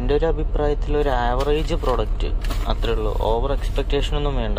എന്റെ ഒരു അഭിപ്രായത്തിൽ ഒരു ആവറേജ് പ്രോഡക്റ്റ് അത്രേ ഉള്ളൂ. ഓവർ എക്സ്പെക്റ്റേഷൻ ഒന്നും വേണ്ട.